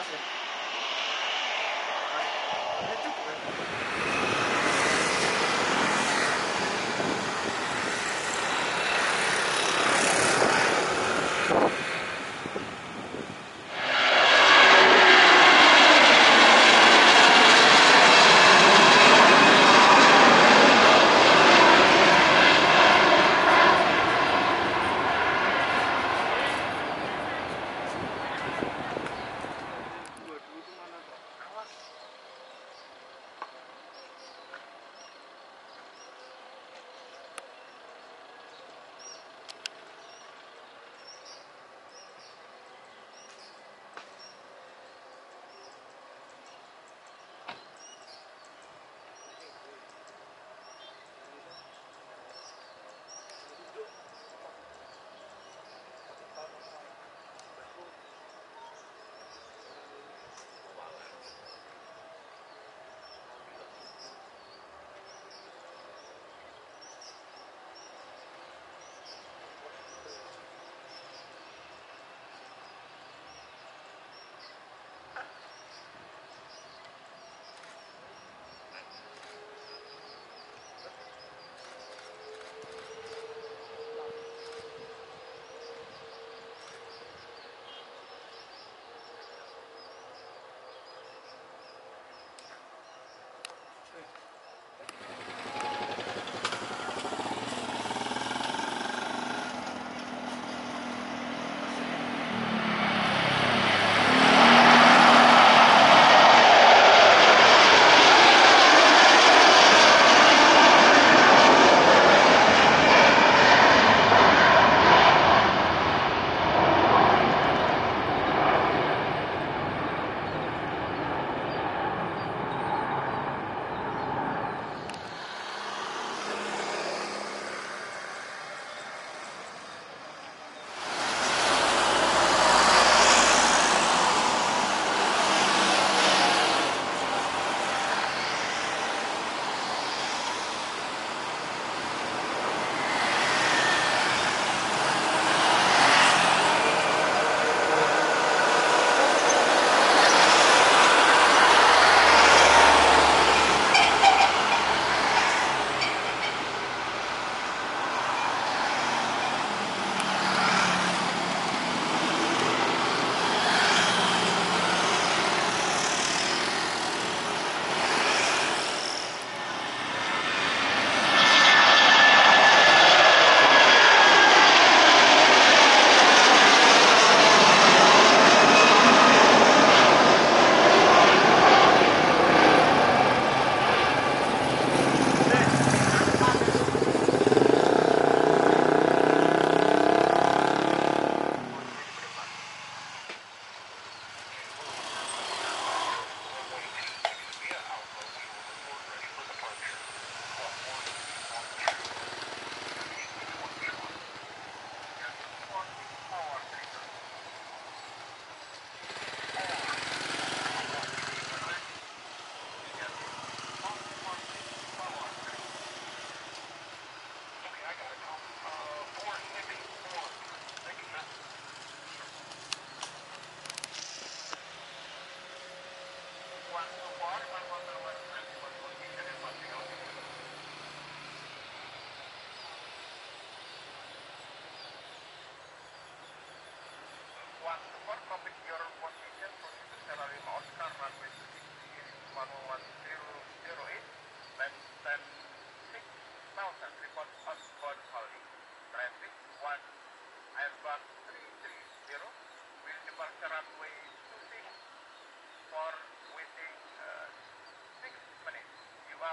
gracias.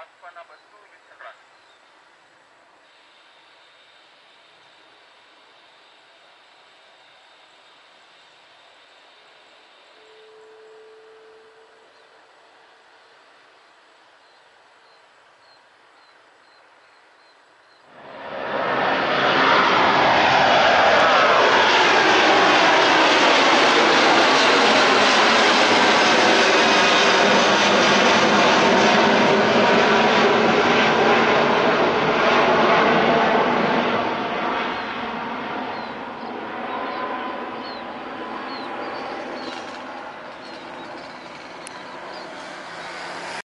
Alpha